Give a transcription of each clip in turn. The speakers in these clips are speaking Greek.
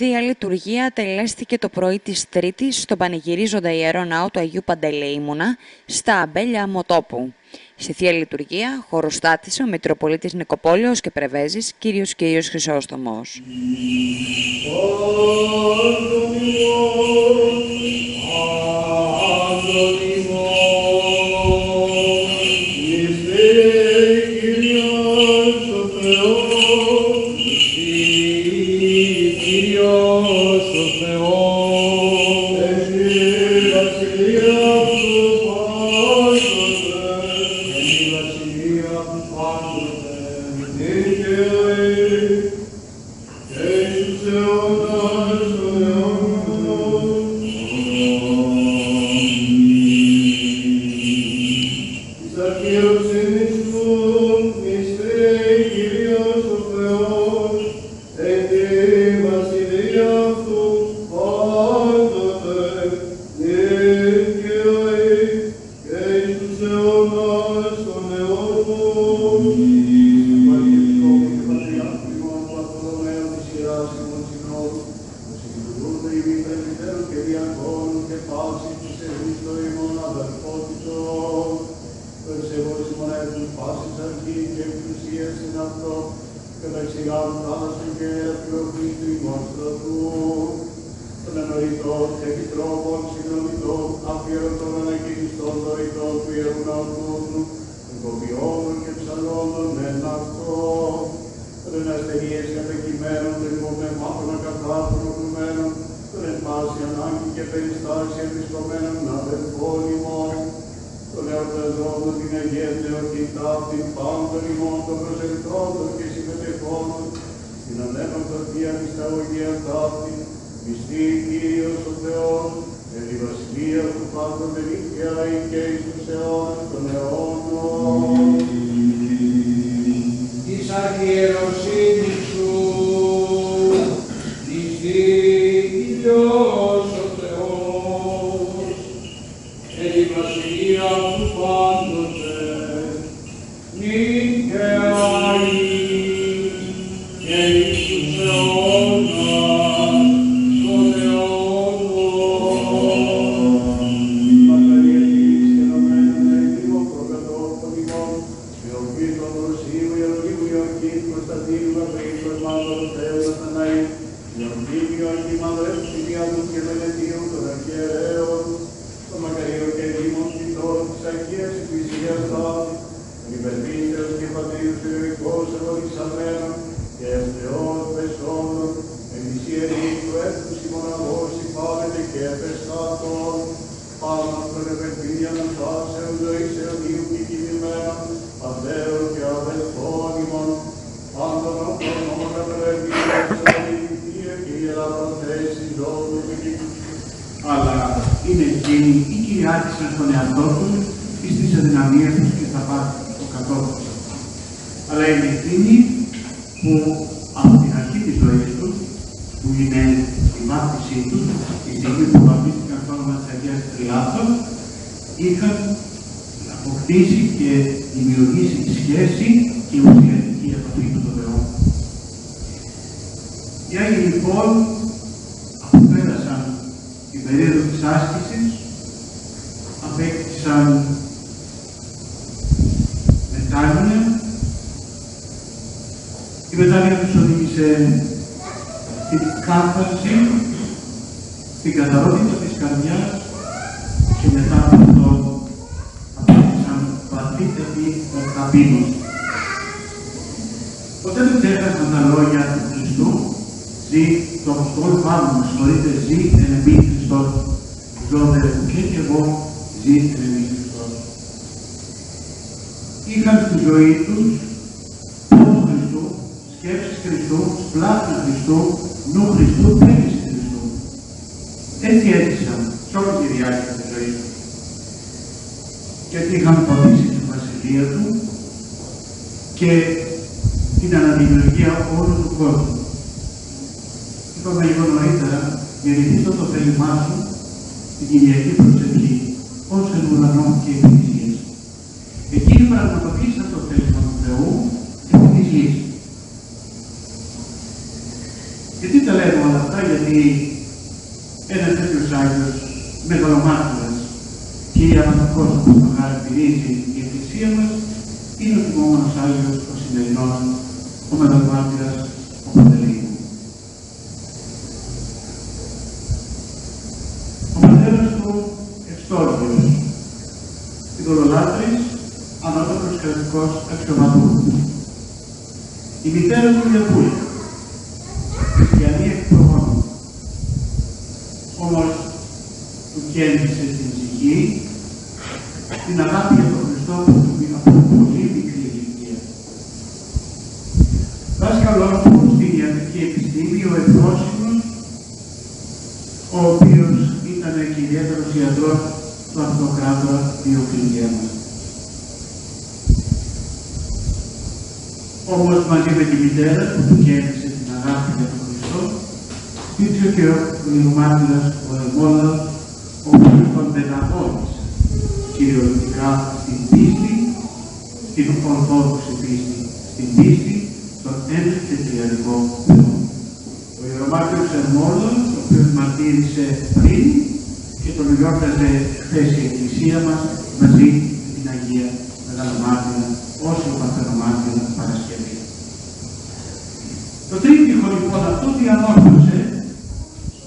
Θεία Λειτουργία τελέστηκε το πρωί της Τρίτης στον πανηγυρίζοντα Ιερό Ναό του Αγίου Παντελεήμουνα στα Αμπέλια Μοτόπου. Στη Θεία Λειτουργία χωροστάτησε ο Μητροπολίτης Νικοπόλεως και Πρεβέζης, κύριος και Χρυσόστομος. Άντωνιο, Deum θάνατον και ελεύθερο Χριστού ημών του, τον εννοητό, επιτρόπων, συγγνωμητό, αφιερωτών, ανακοινιστών, δωρητών του Ιερού Ναού κοπιώνων και ψαλώνων εν αυτό, τον ασθενείες κατοικημένων, τον υπομνευμάτων ακαθάρτων οκουμένων, τον εν πάση ανάγκη και περιστάση εμπιστομένων αδελφών ημών, τον εορταζόντων την Αγία Θεοτητά, την πάντων ημών, τον προσεκτόντων και ημών, την ανέμακτα θεία της τα Αγία Τάφη, πιστή Κύριος ο Θεός, εν τη βασιλεία του πάντων ελήθεια ή και εις τον αιώνας των αιώνων. Της σου, Θεοϊκός και Θεός πεσόντων, εν της του έθνους η μοναγός και επεστάτων, πάνω στον ευελπίδια να σάσεων ζωής και κινημένων, πατέρων και αδελφών ημών, πάντων αυτών και ιεράτων θέση του. Αλλά είναι εκείνη η Κυρία στον εαυτό του, και στις αδυναμίες του και στα πάθη του κατόπιν αλλά είναι εκείνοι που από την αρχή της ζωής τους, που είναι η μάθησή τους, η στιγμή που βαπτίστηκαν στο όνομα της Αγίας Τριάδος, είχαν αποκτήσει και δημιουργήσει σχέση και ουσιαστική επαφή του το Θεό. Οι Άγιοι λοιπόν αποφέρασαν την περίοδο της άσκησης άφεση στην καθαρότητα της καρδιάς και μετά από αυτό απέκτησαν βαθύτερη ταπείνωση. Ποτέ δεν ξέχασα τα λόγια του Χριστού, ζει το Αποστόλου Παύλου, με συγχωρείτε, ζει εν εμπί Χριστός. Ζω δε και εγώ ζει εν εμπί Χριστός. Είχαν στη ζωή τους Χριστού, σκέψεις Χριστού, πλάτη Χριστού, νου Χριστού πριν Χριστού. Έτσι έζησαν σε όλη τη διάρκεια της ζωής του. Γιατί είχαν πονήσει τη βασιλεία του και την αναδημιουργία όλου του κόσμου. Είπαμε λίγο νωρίτερα, γεννηθήστο το θέλημά σου την Κυριακή προσευχή, ως εν ουρανό και επί της γης. Εκεί πραγματοποίησαν το θέλημα του Θεού επί της γης. Αυτά γιατί ένας τέτοιος Άγιος μεγαλομάρτυρας και η ανατοκός που θα χαρακτηρίζει η Εκκλησία μας είναι ο τιμόμενος Άγιος ο σημερινός, ο μεγαλομάρτυρας, ο Παντελήμου. Ο πατέρας του Ευστόριος, ειδωλολάτρης, ανώτατος κρατικός αξιωματούχος. Η μητέρα του Λιακούλη, χριστιανή εκ προγόνου, όμως του κέντρισε στην ψυχή την αγάπη για τον Χριστό που του από πολύ μικρή ηλικία. Δάσκαλός του στην ιατρική επιστήμη, ο Ευρώσιμος, ο οποίος ήταν και ιδιαίτερος ιατρός του αυτοκράτορα Διοκλητιανού. Όμως μαζί με τη μητέρα που του κέρδισε την αγάπη για τον Χριστό, υπήρξε και ο Ιλουμάτιλας, ο Εμόλαδος, ο οποίος τον πενταγώνησε κυριολεκτικά στην πίστη, στην ορθόδοξη πίστη, στην πίστη, στον ένα και τριαδικό Θεό. Ο Ιερομάρτυρος Ερμόλος, ο οποίος μαρτύρησε πριν και τον γιόρταζε χθες η Εκκλησία μας μαζί με την Αγία Μεγαλομάρτυρα, όσο Παρθενομάρτυρα Παρασκευή. Το τρίπτυχο λοιπόν αυτό διαμόρφωσε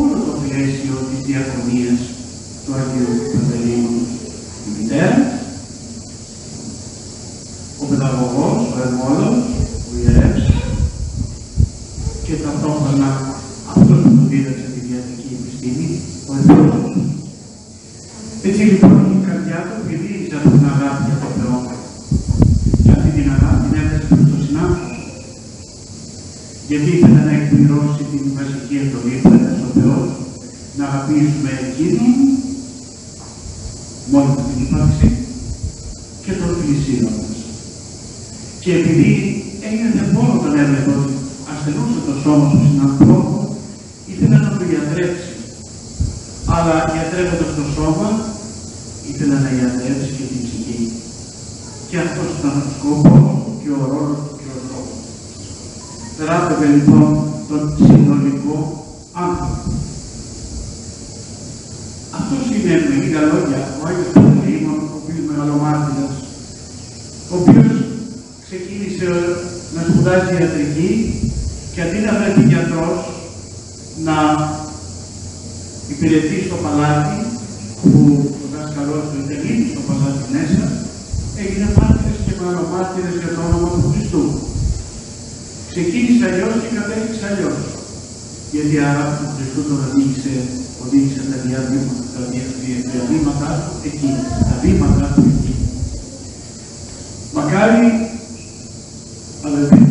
όλο το πλαίσιο της διακονίας του Αγίου Παντελήμου. Η μητέρα, ο παιδαγωγός, ο ερμόλος, ο ιερεύς και ταυτόχρονα αυτός που του δίδαξε τη διατρική επιστήμη, ο ερμόλος. Έτσι λοιπόν η καρδιά του πηδήριζε από την αγάπη για τον Θεό και αυτή την αγάπη την έβγαζε προς τον συνάδελφο γιατί ήθελε να εκπληρώσει την βασική εντολή που έκανε στον Θεό, να αγαπήσουμε εκείνον, μόνο την ύπαρξη και τον πλησίον μας. Και επειδή έγινε μόνο τον έβλεπε ότι ασθενούσε το σώμα του συνανθρώπου, ήθελε να το γιατρέψει. Αλλά γιατρεύοντας το σώμα, ήθελε να γιατρέψει και την ψυχή. Και αυτός ήταν ο σκοπός και ο ρόλος του και ο στόχος. Θεράπευε λοιπόν τον συνολικό άνθρωπο. Αυτός είναι με λίγα λόγια ο Άγιος Παντελήμων, ο οποίος μεγαλομάρτυρας, ο οποίος ξεκίνησε να σπουδάζει ιατρική και αντί να βρεθεί γιατρός να υπηρετεί στο παλάτι που ο δάσκαλός του ήταν ήδη στο παλάτι μέσα, έγινε μάρτυρες και μεγαλομάρτυρες για το όνομα του Χριστού. Ξεκίνησε αλλιώς και κατέληξε αλλιώς. Γιατί η αγάπη του Χριστού τον οδήγησε, οδήγησε τα διαβήματα, τα διαβήματά του εκεί, τα βήματα του εκεί. Μακάρι, αδελφοί,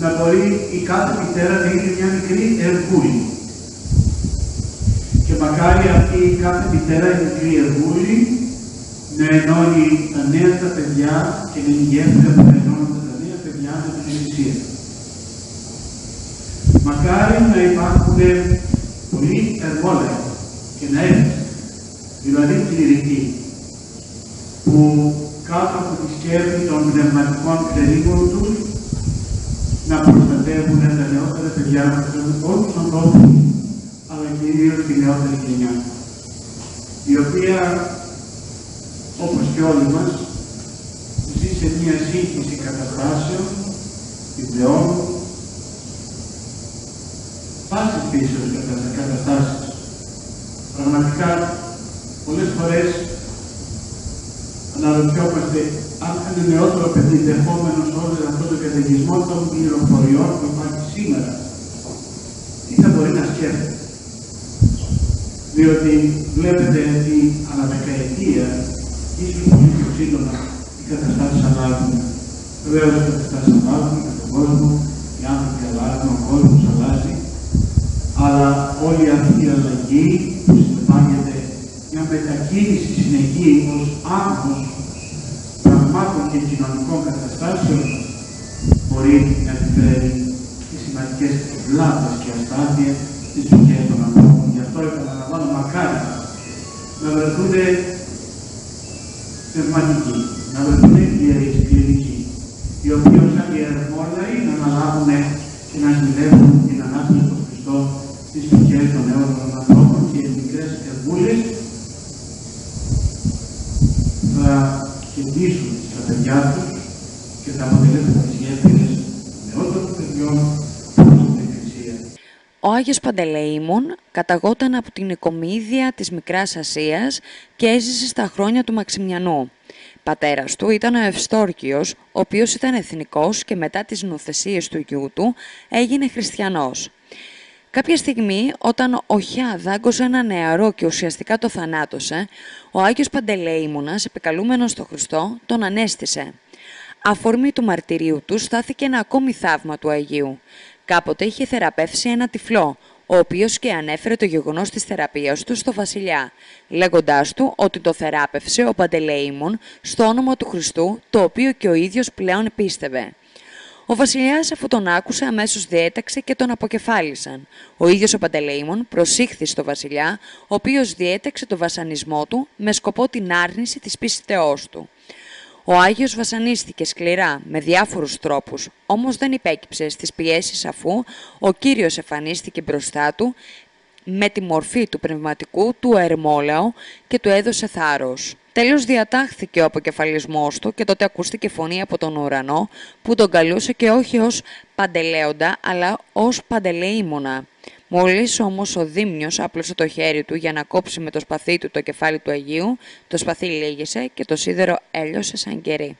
να μπορεί η κάθε μητέρα να είναι μια μικρή εργούλη. Και μακάρι αυτή η κάθε μητέρα, η μικρή εργούλη, να ενώνει τα νέα τα παιδιά και να είναι γέφυρα που να ενώνουν τα νέα παιδιά με την Εκκλησίας. Μακάρι να υπάρχουν πολλοί ερμόλαιοι και να έχουν, δηλαδή κληρικοί, που κάτω από τη σκέπη των πνευματικών κληρικών τους να προστατεύουν τα νεότερα παιδιά μας, όλους τους ανθρώπους, αλλά κυρίως τη νεότερη γενιά, η οποία, όπως και όλοι μας, ζει σε μια σύγχυση καταστάσεων, ιδεών, πάσης φύσεως καταστάσεις. Πραγματικά, πολλές φορές αναρωτιόμαστε αν είναι νεότερο παιδί δεχόμενο όλο αυτό το καταιγισμό των πληροφοριών που υπάρχει σήμερα, τι θα μπορεί να σκέφτεται. Διότι βλέπετε ότι ανά δεκαετία, ίσως πολύ πιο σύντομα, οι καταστάσεις αλλάζουν. Βεβαίως οι καταστάσεις αλλάζουν με τον κόσμο, οι άνθρωποι αλλάζουν, ο κόσμος αλλάζει. Αλλά όλη αυτή η αλλαγή που συνεπάγεται μια μετακίνηση συνεχή ως άγχος πραγμάτων και κοινωνικών καταστάσεων μπορεί να επιφέρει και σημαντικές βλάβες και αστάθειες στις ψυχές των ανθρώπων. Γι' αυτό επαναλαμβάνω μακάρι να βρεθούν πνευματικοί, να βρεθούν ιερείς κληρικοί, οι οποίοι σαν ιερμόλαοι να αναλάβουν και να ζηλεύουν την ανάσταση του Χριστού στο χέρι των νέων ανθρώπων και οι μικρές εργούλες θα χαιρετήσουν τα παιδιά τους και θα αποτελέσουν τις γέφυρες νεότερων παιδιών προς την Εκκλησία. Ο Άγιος Παντελεήμων καταγόταν από την οικομίδια της Μικράς Ασίας και έζησε στα χρόνια του Μαξιμιανού. Πατέρας του ήταν ο Ευστόρκιος, ο οποίος ήταν εθνικός και μετά τις νοθεσίες του γιού του έγινε χριστιανός. Κάποια στιγμή, όταν ο Χιά δάγκωσε ένα νεαρό και ουσιαστικά το θανάτωσε, ο Άγιος Παντελεήμονας, επικαλούμενος στο Χριστό, τον ανέστησε. Αφορμή του μαρτυρίου του στάθηκε ένα ακόμη θαύμα του Αγίου. Κάποτε είχε θεραπεύσει ένα τυφλό, ο οποίος και ανέφερε το γεγονός της θεραπείας του στο βασιλιά, λέγοντάς του ότι το θεράπευσε ο Παντελεήμων στο όνομα του Χριστού, το οποίο και ο ίδιος πλέον πίστευε. Ο βασιλιάς αφού τον άκουσε αμέσως διέταξε και τον αποκεφάλισαν. Ο ίδιος ο Παντελεήμων προσήχθη στο βασιλιά, ο οποίος διέταξε το βασανισμό του με σκοπό την άρνηση της πίστεώς του. Ο Άγιος βασανίστηκε σκληρά με διάφορους τρόπους, όμως δεν υπέκυψε στις πιέσεις αφού ο Κύριος εμφανίστηκε μπροστά του με τη μορφή του πνευματικού του Ερμόλαο και του έδωσε θάρρος. Τέλος διατάχθηκε ο αποκεφαλισμός του και τότε ακούστηκε φωνή από τον ουρανό που τον καλούσε και όχι ως παντελέοντα αλλά ως παντελεήμονα. Μόλις όμως ο Δήμνιος άπλωσε το χέρι του για να κόψει με το σπαθί του το κεφάλι του Αγίου, το σπαθί λίγησε και το σίδερο έλειωσε σαν κερί.